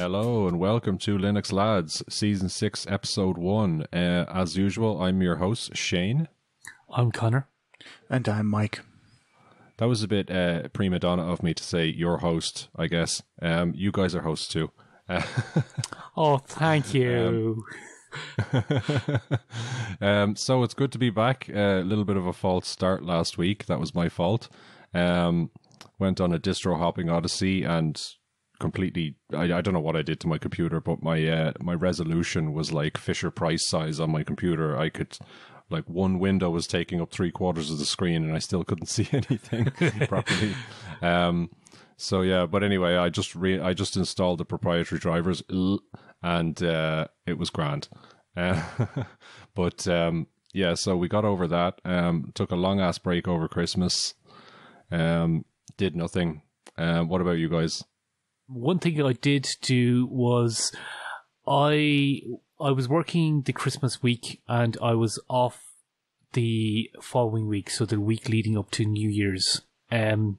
Hello and welcome to Linux Lads, Season 6, Episode 1. Uh, as usual, I'm your host, Shane. I'm Conor. And I'm Mike. That was a bit uh, prima donna of me to say your host, I guess. Um, you guys are hosts too. Uh, oh, thank you. Um, um, so it's good to be back. A little bit of a false start last week. That was my fault. Um, went on a distro hopping odyssey and completely I, I don't know what I did to my computer, but my uh, my resolution was like Fisher Price size on my computer. I could like one window was taking up three quarters of the screen and I still couldn't see anything properly. Um, so yeah, but anyway, I just re- I just installed the proprietary drivers and uh, it was grand. Uh, but um, yeah, so we got over that. Um, took a long ass break over Christmas. Um, did nothing. Um, what about you guys? One thing I did do was I I was working the Christmas week and I was off the following week, so the week leading up to New Year's. Um,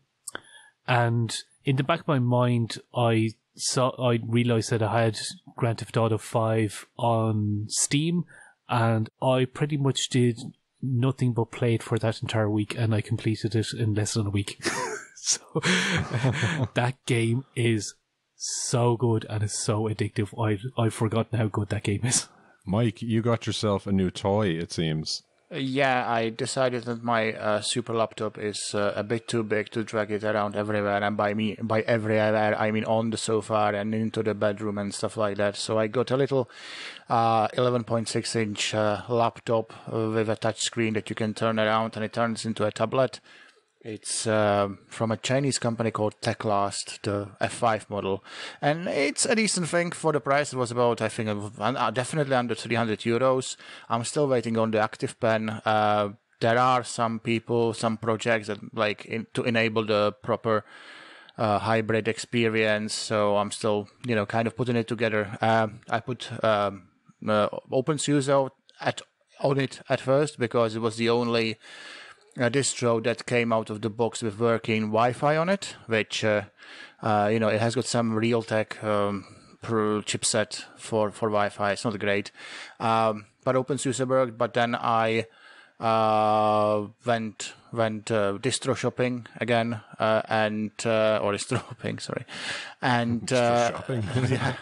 and in the back of my mind, I saw I realized that I had Grand Theft Auto Five on Steam, and I pretty much did nothing but play it for that entire week, and I completed it in less than a week. so that game is so good and is so addictive. I I've forgotten how good that game is. Mike, you got yourself a new toy. It seems. Yeah, I decided that my uh, super laptop is uh, a bit too big to drag it around everywhere, and by me by everywhere I mean on the sofa and into the bedroom and stuff like that. So I got a little uh, 11.6 inch uh, laptop with a touch screen that you can turn around, and it turns into a tablet. It's uh, from a Chinese company called Teclast, the F5 model, and it's a decent thing for the price. It was about, I think, uh, definitely under 300 euros. I'm still waiting on the Active Pen. Uh, there are some people, some projects that like in, to enable the proper uh, hybrid experience. So I'm still, you know, kind of putting it together. Uh, I put um, uh, OpenSUSE at on it at first because it was the only a distro that came out of the box with working Wi-Fi on it, which uh, uh, you know it has got some Realtek um, chipset for for Wi-Fi. It's not great, um, but OpenSUSE worked. But then I uh, went went uh, distro shopping again, uh, and uh, or distro shopping, sorry, and distro shopping. yeah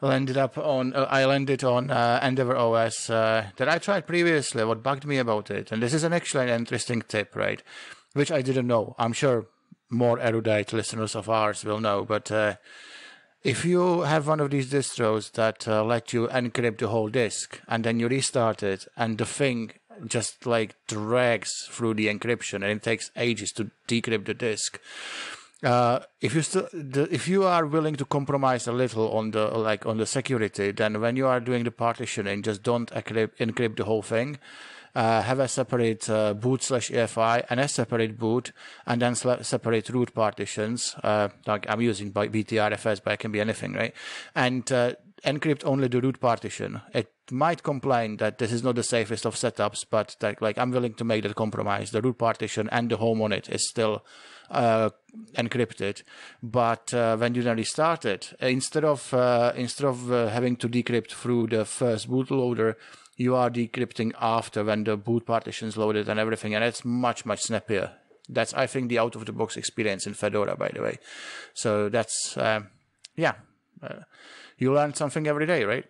landed up on uh, I landed on uh, Endeavour OS uh, that I tried previously. What bugged me about it, and this is an actually an interesting tip, right? Which I didn't know. I'm sure more erudite listeners of ours will know, but uh, if you have one of these distros that uh, let you encrypt the whole disk and then you restart it, and the thing just like drags through the encryption, and it takes ages to decrypt the disk uh, if you still if you are willing to compromise a little on the like on the security, then when you are doing the partitioning, just don't encrypt, encrypt the whole thing. Uh, have a separate uh, boot slash EFI and a separate boot, and then separate root partitions. Uh, like I'm using by BTRFS, but it can be anything, right? And uh, encrypt only the root partition. It might complain that this is not the safest of setups, but that, like I'm willing to make that compromise. The root partition and the home on it is still uh, encrypted. But uh, when you then restart it, instead of uh, instead of uh, having to decrypt through the first bootloader, you are decrypting after when the boot partition is loaded and everything, and it's much much snappier. That's I think the out of the box experience in Fedora, by the way. So that's um, yeah, uh, you learn something every day, right?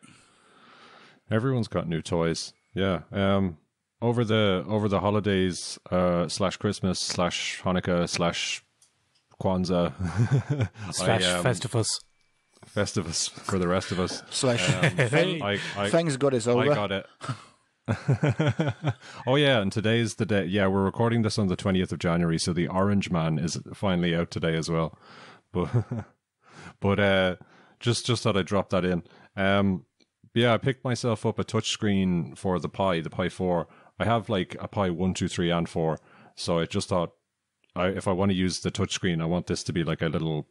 Everyone's got new toys. Yeah. Um, over the over the holidays uh, slash Christmas slash Hanukkah slash Kwanzaa slash I, um, Festivus Festivus for the rest of us slash um, I, I, thanks God is over. I got it. oh yeah, and today's the day. Yeah, we're recording this on the twentieth of January, so the Orange Man is finally out today as well. But but uh, just just thought I'd drop that in. Um, yeah, I picked myself up a touchscreen for the Pi, the Pi Four, I have like a Pi one, two, three, and four. So I just thought, I, if I want to use the touchscreen, I want this to be like a little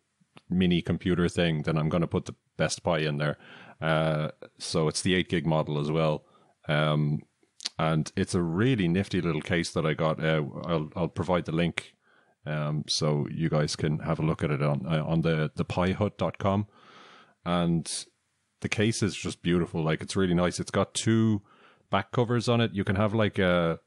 mini computer thing. Then I'm going to put the Best Pi in there. Uh, so it's the eight gig model as well. Um, and it's a really nifty little case that I got. Uh, I'll I'll provide the link, um, so you guys can have a look at it on uh, on the the pihut.com. and the case is just beautiful. Like it's really nice. It's got two back covers on it. You can have like a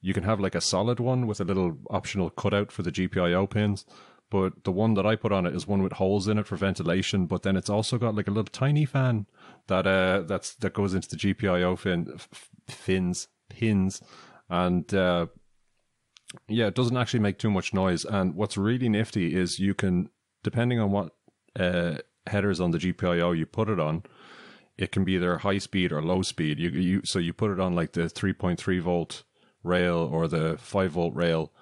you can have like a solid one with a little optional cutout for the GPIO pins. But the one that I put on it is one with holes in it for ventilation. But then it's also got like a little tiny fan that uh that's that goes into the GPIO fin fins pins, and uh, yeah, it doesn't actually make too much noise. And what's really nifty is you can, depending on what uh, headers on the GPIO you put it on, it can be either high speed or low speed. You you so you put it on like the three point three volt rail or the five volt rail,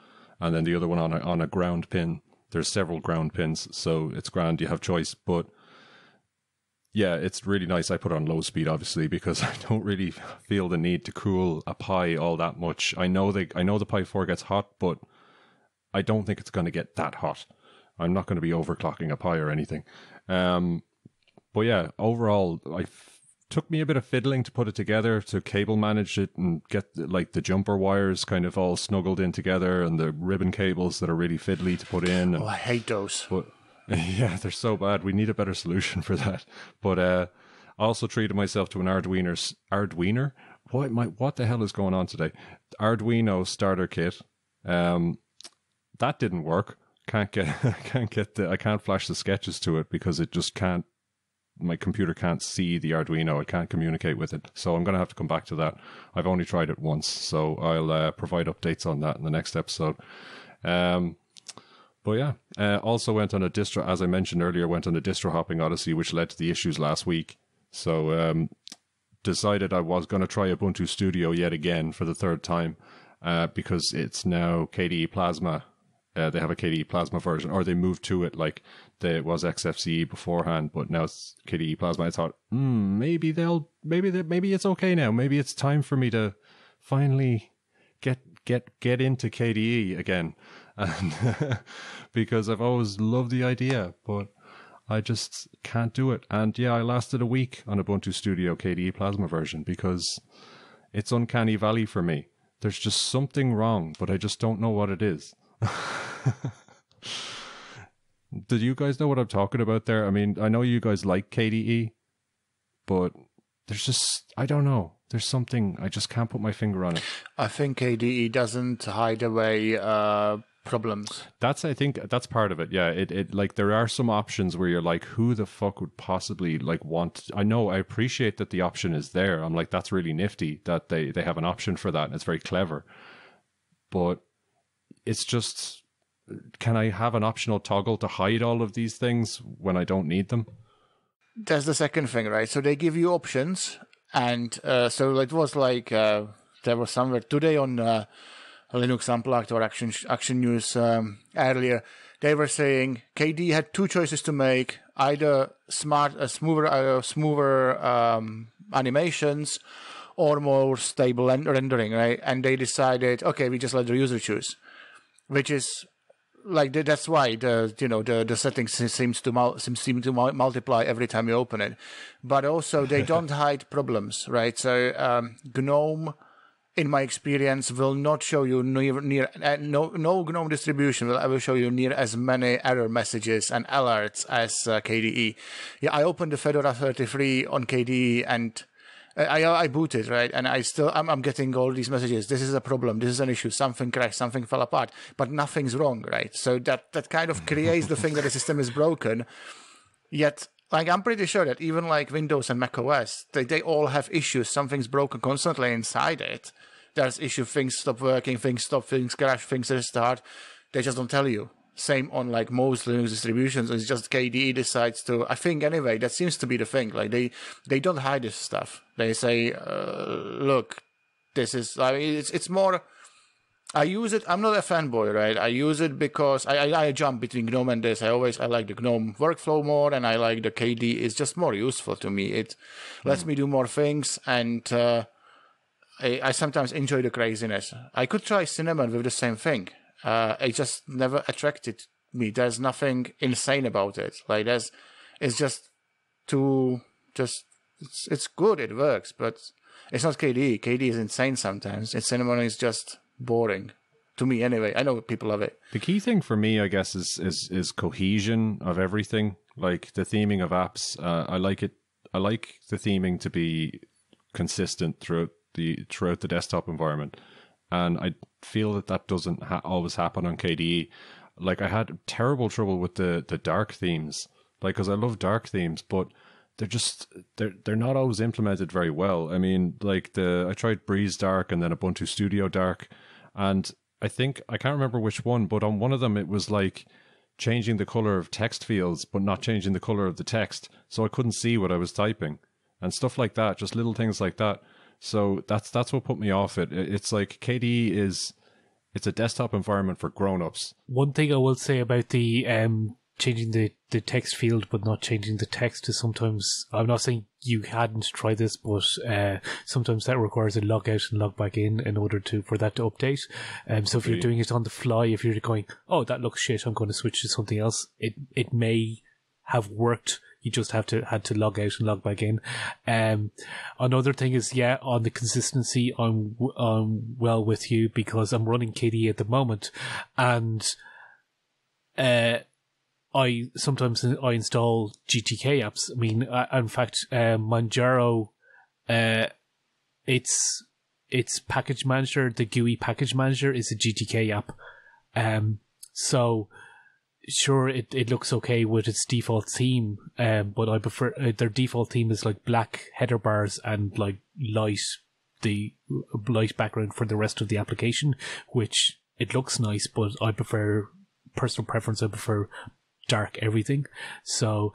and then the other one on a, on a ground pin. There's several ground pins, so it's grand. You have choice, but yeah, it's really nice. I put on low speed, obviously, because I don't really feel the need to cool a Pi all that much. I know they, I know the Pi Four gets hot, but I don't think it's going to get that hot. I'm not going to be overclocking a Pi or anything. Um, but yeah, overall, I f- took me a bit of fiddling to put it together, to cable manage it and get like the jumper wires kind of all snuggled in together, and the ribbon cables that are really fiddly to put in. And, Oh, I hate those. but yeah, they're so bad. We need a better solution for that. But uh, I also treated myself to an Arduino. Arduino? What my what the hell is going on today? Arduino starter kit. Um, that didn't work. Can't get can't get the I can't flash the sketches to it because it just can't. My computer can't see the Arduino. It can't communicate with it. So I'm going to have to come back to that. I've only tried it once, so I'll uh, provide updates on that in the next episode. Um, but yeah, uh, also went on a distro, as I mentioned earlier, went on a distro hopping odyssey, which led to the issues last week. So um, decided I was going to try Ubuntu Studio yet again for the third time uh, because it's now KDE Plasma. Uh, they have a KDE Plasma version, or they moved to it like there was XFCE beforehand, but now it's KDE Plasma. I thought, hmm, maybe they'll, maybe they, maybe it's okay now. Maybe it's time for me to finally get get get into KDE again, and because I've always loved the idea, but I just can't do it. And yeah, I lasted a week on Ubuntu Studio KDE Plasma version because it's uncanny valley for me. There's just something wrong, but I just don't know what it is. Did you guys know what I'm talking about there? I mean, I know you guys like KDE, but there's just I don't know. There's something I just can't put my finger on it. I think KDE doesn't hide away uh, problems. That's I think that's part of it. Yeah, it it like there are some options where you're like, who the fuck would possibly like want? I know I appreciate that the option is there. I'm like, that's really nifty that they they have an option for that, and it's very clever. But it's just, can I have an optional toggle to hide all of these things when I don't need them? That's the second thing, right? So they give you options, and uh, so it was like uh, there was somewhere today on uh, Linux Unplugged or Action Action News um, earlier. They were saying KDE had two choices to make: either smart, uh, smoother, uh, smoother um, animations, or more stable ren- rendering, right? And they decided, okay, we just let the user choose, which is like that's why the you know the the settings seems to mul- seem, seem to mul- multiply every time you open it. But also they don't hide problems right? So um, gnome in my experience will not show you near near uh, no no gnome distribution will ever show you near as many error messages and alerts as uh, kde yeah i opened the fedora 33 on kde and I, I I booted right, and I still I'm, I'm getting all these messages. This is a problem. This is an issue. Something crashed. Something fell apart. But nothing's wrong, right? So that that kind of creates the thing that the system is broken. Yet, like I'm pretty sure that even like Windows and Mac OS, they they all have issues. Something's broken constantly inside it. There's issue. Things stop working. Things stop. Things crash. Things restart. They just don't tell you. Same on like most Linux distributions. It's just KDE decides to. I think anyway. That seems to be the thing. Like they they don't hide this stuff. They say, uh, look, this is. I mean, it's it's more. I use it. I'm not a fanboy, right? I use it because I, I, I jump between GNOME and this. I always I like the GNOME workflow more, and I like the KDE. It's just more useful to me. It lets me do more things, and uh, I sometimes enjoy the craziness. I could try Cinnamon with the same thing. Uh, it just never attracted me. There's nothing insane about it. Like there's, it's just too just. It's it's good. It works, but it's not KDE. KDE is insane sometimes. And Cinnamon is just boring to me anyway. I know people love it. The key thing for me, I guess, is is is cohesion of everything. Like the theming of apps, uh, I like it. I like the theming to be consistent throughout the throughout the desktop environment, and I feel that that doesn't ha- always happen on KDE. Like I had terrible trouble with the the dark themes, like because I love dark themes, but they're just they're they're not always implemented very well. I mean, like the I tried Breeze Dark and then Ubuntu Studio Dark, and I think I can't remember which one, but on one of them it was like changing the color of text fields, but not changing the color of the text, so I couldn't see what I was typing and stuff like that. Just little things like that. So that's that's what put me off it. It's like KDE is it's a desktop environment for grown-ups. One thing I will say about the um, changing the, the text field but not changing the text is sometimes I'm not saying you hadn't tried this, but uh, sometimes that requires a log out and log back in in order to for that to update. Um, so if you're doing it on the fly, if you're going, oh that looks shit, I'm going to switch to something else. It it may have worked. You just have to had to log out and log back in. Um, another thing is, yeah, on the consistency, I'm I'm well with you because I'm running KDE at the moment, and uh, I sometimes I install GTK apps. I mean, uh, in fact, uh, Manjaro, uh, its its package manager, the GUI package manager, is a GTK app. Um, so sure, it, it looks okay with its default theme, um, but I prefer uh, their default theme is like black header bars and like light the light background for the rest of the application, which it looks nice, but I prefer personal preference. I prefer dark everything. So,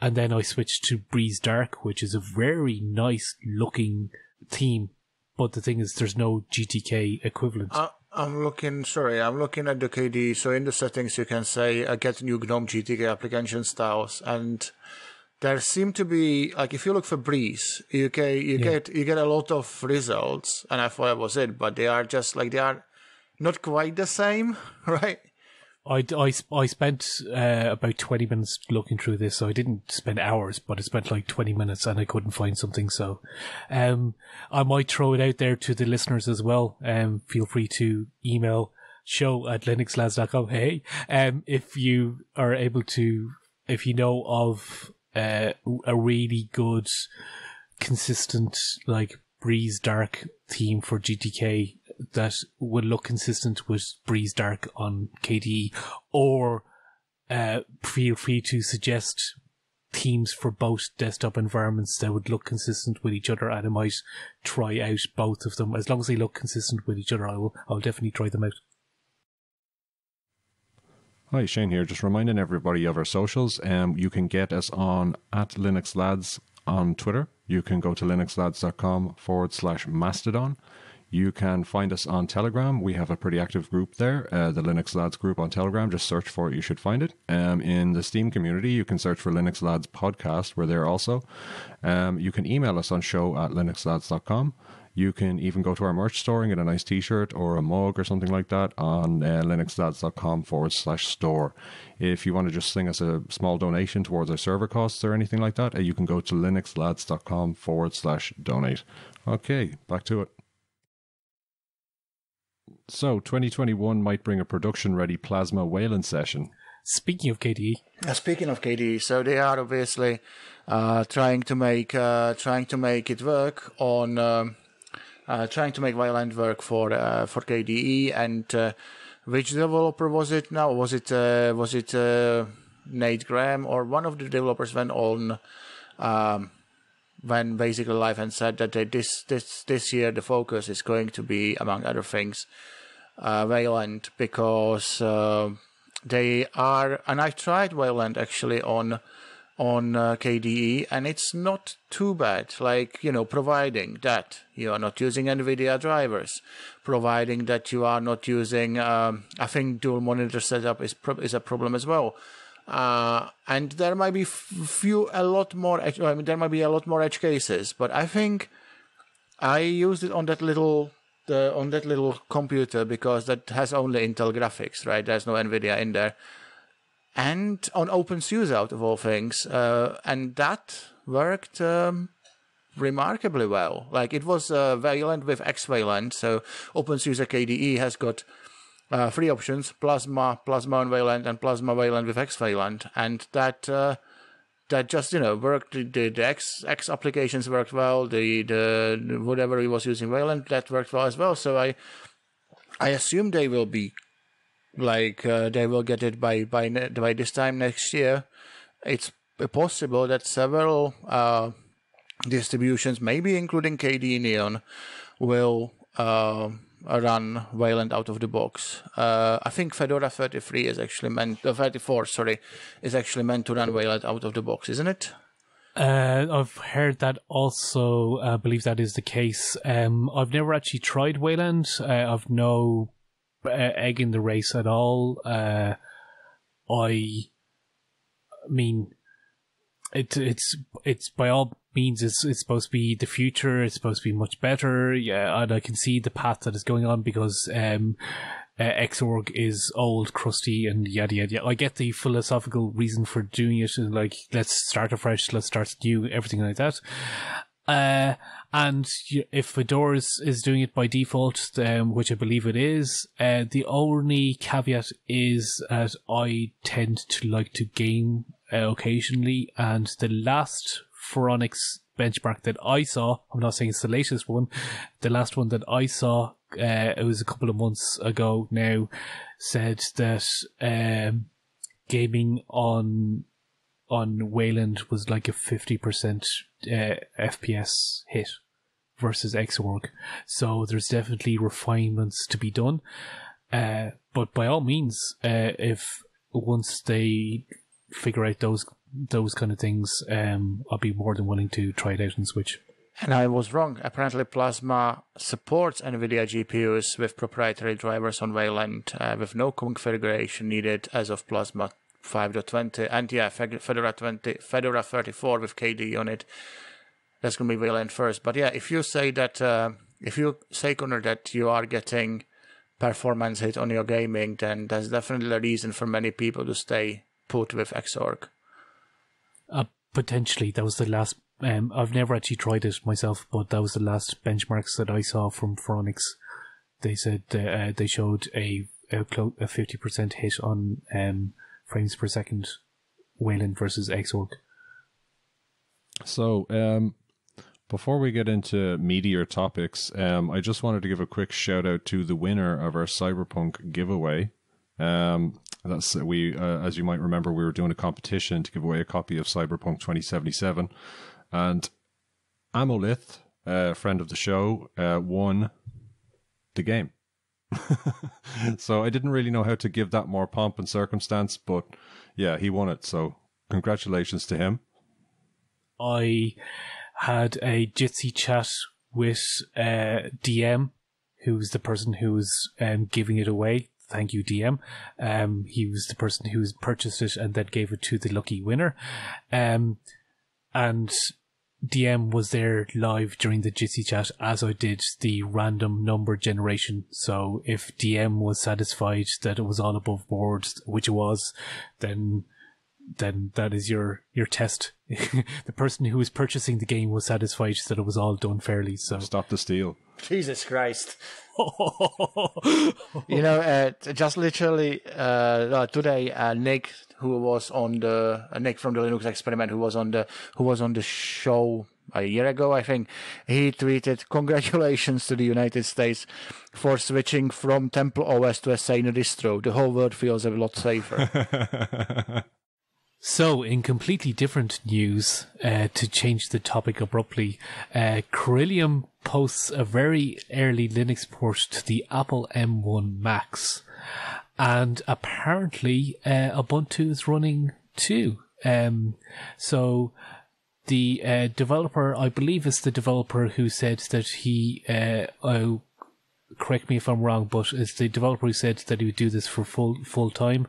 and then I switched to Breeze Dark, which is a very nice looking theme. But the thing is, there's no GTK equivalent. Uh, I'm looking, sorry, I'm looking at the KDE. So in the settings, you can say, uh, get new GNOME GTK application styles. And there seem to be, like, if you look for Breeze, you get, you yeah. get, you get a lot of results. And I thought that was it, but they are just like, they are not quite the same, right? I, I, I spent uh, about 20 minutes looking through this, so I didn't spend hours, but I spent like 20 minutes and I couldn't find something. So um, I might throw it out there to the listeners as well. Um, feel free to email show at linuxlads.com. Hey, um, if you are able to, if you know of uh, a really good, consistent, like Breeze Dark theme for GTK that would look consistent with Breeze Dark on KDE, or uh, feel free to suggest themes for both desktop environments that would look consistent with each other, and I might try out both of them. As long as they look consistent with each other, I will. I'll definitely try them out. Hi, Shane here. Just reminding everybody of our socials. Um, you can get us on at Linux Lads on Twitter. You can go to linuxlads.com forward slash mastodon. You can find us on Telegram. We have a pretty active group there, uh, the Linux Lads group on Telegram. Just search for it, you should find it. Um, in the Steam community, you can search for Linux Lads podcast. We're there also. Um, you can email us on show at linuxlads.com. You can even go to our merch store and get a nice t shirt or a mug or something like that on uh, linuxlads.com forward slash store. If you want to just sling us a small donation towards our server costs or anything like that, uh, you can go to linuxlads.com forward slash donate. Okay, back to it. So 2021 might bring a production ready Plasma Wayland session. Speaking of KDE, uh, speaking of KDE, so they are obviously uh, trying to make uh, trying to make it work on um, uh, trying to make Wayland work for uh, for KDE. And uh, which developer was it now? Was it was it Nate Graham or one of the developers went on? Um, when basically live and said that they, this this this year the focus is going to be among other things uh, Wayland because uh, they are, and I tried Wayland actually on on uh, KDE, and it's not too bad. Like you know, providing that you are not using NVIDIA drivers, providing that you are not using, um, I think dual monitor setup is is a problem as well. Uh, and there might be few a lot more. I mean, there might be a lot more edge cases, but I think I used it on that little the, on that little computer because that has only Intel graphics, right? There's no NVIDIA in there. And on OpenSUSE out of all things. Uh, and that worked um, remarkably well. Like it was uh, Wayland with X-Wayland. So OpenSUSE KDE has got uh, three options, Plasma, Plasma on Wayland, and Plasma Wayland with X-Wayland. And that uh, that just you know worked. The, the, X X applications worked well. The the whatever he was using Wayland that worked well as well. So I I assume they will be like uh, they will get it by by by this time next year. It's possible that several uh, distributions, maybe including KDE Neon, will uh, run Wayland out of the box. Uh, I think Fedora 33 is actually meant, uh, 34, sorry, is actually meant to run Wayland out of the box, isn't it? Uh, I've heard that also. I believe that is the case. Um, I've never actually tried Wayland. Uh, I've no uh, egg in the race at all. Uh, I mean, it, it's it's by all means it's it's supposed to be the future. It's supposed to be much better. Yeah, and I can see the path that is going on because um, uh, Xorg is old, crusty, and yada yada. yada. I get the philosophical reason for doing it, and like let's start afresh, let's start new, everything like that. Uh, and if Fedora is, is doing it by default, um, which I believe it is, uh, the only caveat is that I tend to like to game uh, occasionally, and the last Phoronix benchmark that I saw, I'm not saying it's the latest one, the last one that I saw, uh, it was a couple of months ago now, said that um, gaming on on Wayland was like a 50% uh, FPS hit versus Xorg. So there's definitely refinements to be done. Uh, but by all means, uh, if once they figure out those those kind of things, um, I'll be more than willing to try it out and switch. And I was wrong. Apparently, Plasma supports NVIDIA GPUs with proprietary drivers on Wayland uh, with no configuration needed as of Plasma 5.20. And yeah, Fedora 20, Fedora 34 with KDE on it. That's going to be Wayland first. But yeah, if you say that, uh, if you say, Conor, that you are getting performance hit on your gaming, then that's definitely a reason for many people to stay put with Xorg. Uh, potentially, that was the last. Um, I've never actually tried it myself, but that was the last benchmarks that I saw from Phoronix. They said uh, they showed a a fifty percent hit on um, frames per second Wayland versus Xorg. So, um, before we get into meatier topics, um, I just wanted to give a quick shout out to the winner of our Cyberpunk giveaway. Um, that's we, uh, as you might remember, we were doing a competition to give away a copy of Cyberpunk 2077, and Amolith, a friend of the show, uh, won the game. so I didn't really know how to give that more pomp and circumstance, but yeah, he won it. So congratulations to him. I had a Jitsi chat with uh, DM, who's the person who was um, giving it away thank you, DM. Um, he was the person who purchased it and then gave it to the lucky winner. Um, and DM was there live during the Jitsi chat as I did the random number generation. So if DM was satisfied that it was all above board, which it was, then then that is your your test. the person who was purchasing the game was satisfied that it was all done fairly. So stop the steal. Jesus Christ. you know, uh, just literally uh, today, uh, Nick, who was on the uh, Nick from the Linux Experiment, who was on the who was on the show a year ago, I think, he tweeted, "Congratulations to the United States for switching from Temple OS to a sane distro. The whole world feels a lot safer." So, in completely different news, uh, to change the topic abruptly, uh, posts a very early Linux port to the Apple M1 Macs. And apparently, uh, Ubuntu is running too. Um, so, the uh, developer, I believe it's the developer who said that he, uh, oh, correct me if I'm wrong, but it's the developer who said that he would do this for full full time.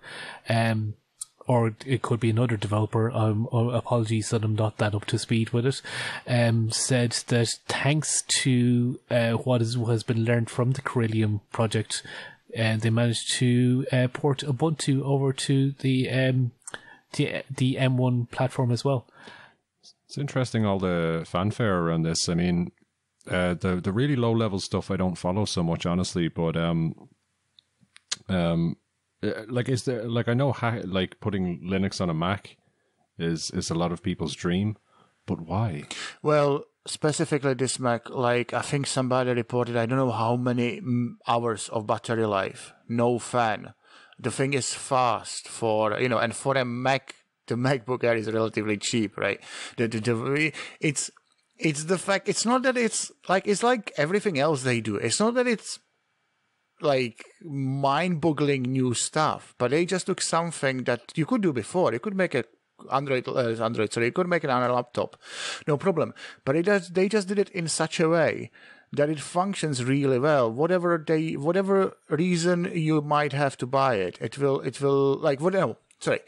Um, or it could be another developer. Um, apologies that I'm not that up to speed with it. Um, said that thanks to uh, what is what has been learned from the Corellium project, uh, they managed to uh, port Ubuntu over to the um, the the M1 platform as well. It's interesting all the fanfare around this. I mean, uh, the the really low level stuff I don't follow so much, honestly. But um, um, uh, like is there like I know like putting Linux on a Mac is is a lot of people's dream, but why? Well, specifically this Mac, like I think somebody reported, I don't know how many mm, hours of battery life. No fan. The thing is fast for you know, and for a Mac, the MacBook Air is relatively cheap, right? The, the, the it's it's the fact. It's not that it's like it's like everything else they do. It's not that it's like mind-boggling new stuff, but they just took something that you could do before. You could make a Android, uh, Android, sorry, you could make it on a laptop, no problem. But it does, they just did it in such a way that it functions really well. Whatever they, whatever reason you might have to buy it, it will, it will like what? No, sorry.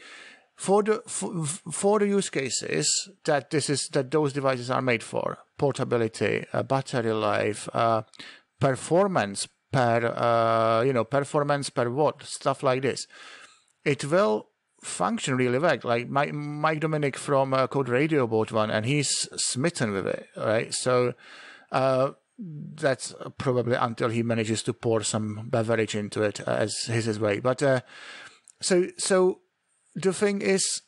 For the for, for the use cases that this is that those devices are made for, portability, uh, battery life, uh, performance per uh, you know performance per watt, stuff like this, it will function really well. Like Mike, Mike Dominick from uh, Coder Radio bought one, and he's smitten with it. Right, so uh, that's probably until he manages to pour some beverage into it as his, his way. But uh, so so the thing is.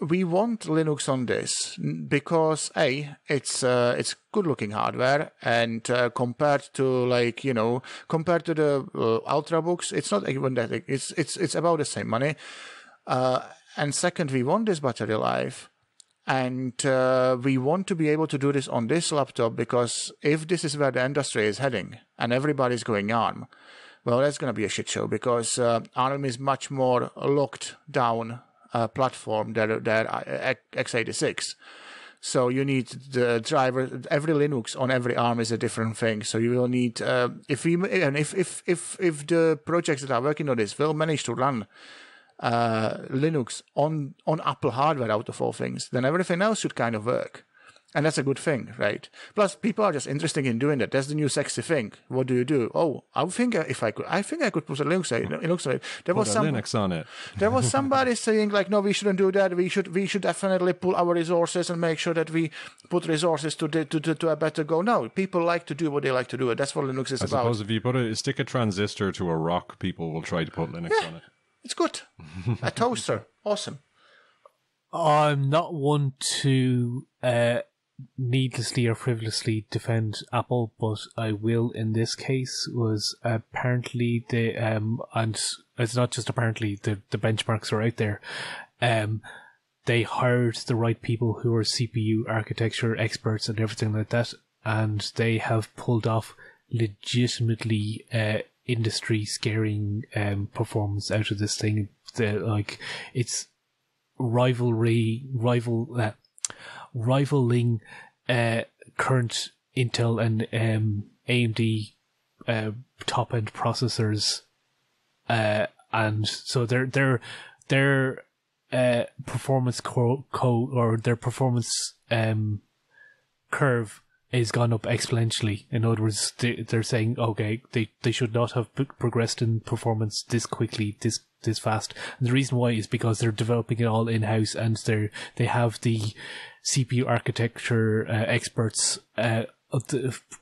We want Linux on this because a it's uh, it's good looking hardware and uh, compared to like you know compared to the uh, ultrabooks it's not even that it's it's it's about the same money uh, and second, we want this battery life. And uh, we want to be able to do this on this laptop because if this is where the industry is heading and everybody's going ARM, well, that's going to be a shit show because uh, ARM is much more locked down uh, platform than, than x86. So you need the driver. Every Linux on every ARM is a different thing. So you will need uh, if we and if if if if the projects that are working on this will manage to run uh, Linux on on Apple hardware out of all things, then everything else should kind of work. And that's a good thing, right? Plus, people are just interested in doing that. That's the new sexy thing. What do you do? Oh, I think if I could, I think I could put a Linux, Linux on it. There put was some Linux on it. there was somebody saying like, no, we shouldn't do that. We should, we should definitely pull our resources and make sure that we put resources to the, to, to, to a better go. No, people like to do what they like to do. That's what Linux is I about. I suppose if you put a stick a transistor to a rock, people will try to put Linux yeah. on it. It's good. a toaster. Awesome. I'm not one to uh, needlessly or frivolously defend Apple, but I will in this case. Was apparently the um, and it's not just apparently the the benchmarks are out there. Um, they hired the right people who are CPU architecture experts and everything like that, and they have pulled off legitimately uh, industry scaring um, performance out of this thing. The, like it's rivalry, rival, uh, rivaling uh, current Intel and um, AMD uh, top end processors, uh, and so their their their uh, performance co-, co or their performance um, curve is gone up exponentially. In other words, they, they're saying, okay, they, they should not have progressed in performance this quickly, this this fast. And the reason why is because they're developing it all in house, and they they have the CPU architecture uh, experts. Uh,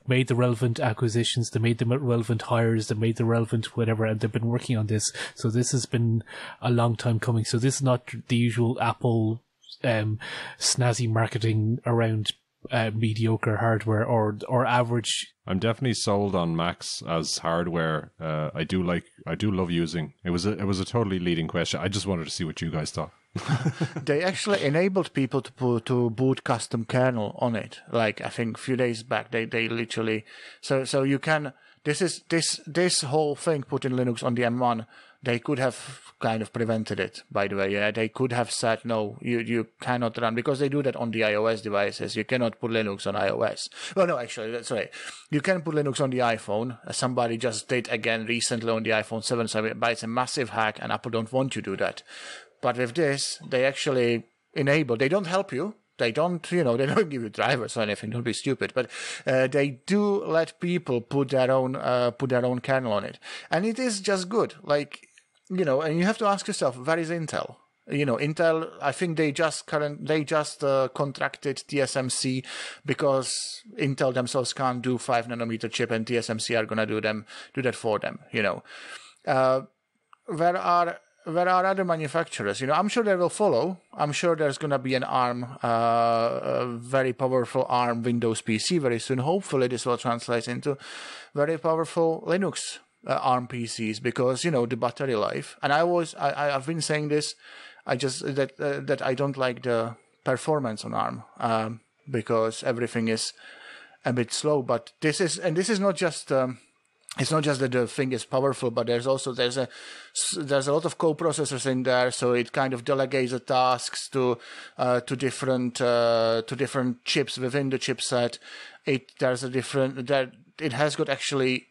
made the relevant acquisitions, they made the relevant hires, they made the relevant whatever, and they've been working on this. So this has been a long time coming. So this is not the usual Apple um, snazzy marketing around uh, mediocre hardware or or average. I'm definitely sold on Macs as hardware. Uh, I do like, I do love using. It was a, it was a totally leading question. I just wanted to see what you guys thought. they actually enabled people to put to boot custom kernel on it. Like I think a few days back, they they literally so so you can. This is this this whole thing put in Linux on the M1 they could have kind of prevented it by the way. Yeah they could have said no you you cannot run because they do that on the ios devices. You cannot put linux on ios. Well no actually that's right. You can put linux on the iphone. Somebody just did again recently on the iphone 7 so it's a massive hack and apple don't want you to do that but with this they actually enable they don't help you they don't, you know, they don't give you drivers or anything. Don't be stupid. But uh, they do let people put their own, uh, put their own kernel on it, and it is just good. Like you know, and you have to ask yourself, where is Intel? You know, Intel. I think they just current they just uh, contracted TSMC because Intel themselves can't do five nanometer chip, and TSMC are gonna do them do that for them. You know, uh, where are there are other manufacturers. You know, I'm sure they will follow. I'm sure there's going to be an ARM, uh, very powerful ARM Windows PC very soon. Hopefully, this will translate into very powerful Linux uh, ARM PCs because you know the battery life. And I was, I, I've been saying this. I just that uh, that I don't like the performance on ARM um, because everything is a bit slow. But this is, and this is not just. Um, it's not just that the thing is powerful, but there's also there's a there's a lot of co-processors in there, so it kind of delegates the tasks to uh, to different uh, to different chips within the chipset. It there's a different that it has got actually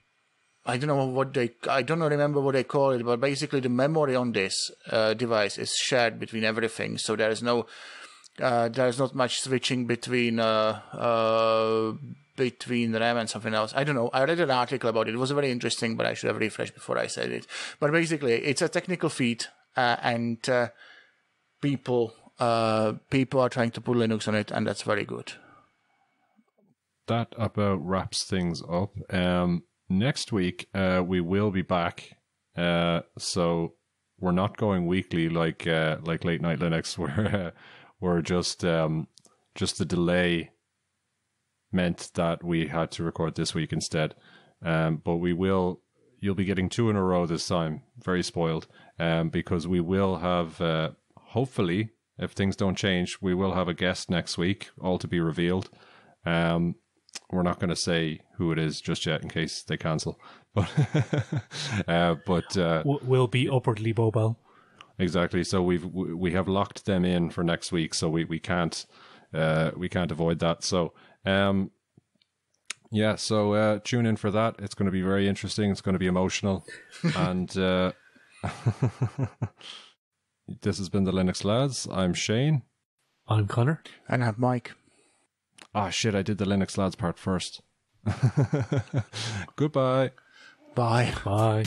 I don't know what they I don't remember what they call it, but basically the memory on this uh, device is shared between everything, so there is no uh, there's not much switching between uh, uh, between RAM and something else. I don't know. I read an article about it. It was very interesting, but I should have refreshed before I said it. But basically, it's a technical feat, uh, and uh, people uh, people are trying to put Linux on it, and that's very good. That about wraps things up. Um, next week, uh, we will be back. Uh, so we're not going weekly like uh, like late night Linux, where we're just um, just the delay meant that we had to record this week instead. Um, but we will, you'll be getting two in a row this time. Very spoiled, um, because we will have, uh, hopefully, if things don't change, we will have a guest next week, all to be revealed. Um, we're not going to say who it is just yet in case they cancel, but uh, but uh, will be upwardly mobile. Exactly. So we've we have locked them in for next week, so we we can't uh, we can't avoid that. So um, yeah, so uh, tune in for that. It's going to be very interesting. It's going to be emotional, and uh, this has been the Linux lads. I'm Shane. I'm Conor. And I'm Mike. Ah, shit! I did the Linux lads part first. Goodbye. Bye. Bye.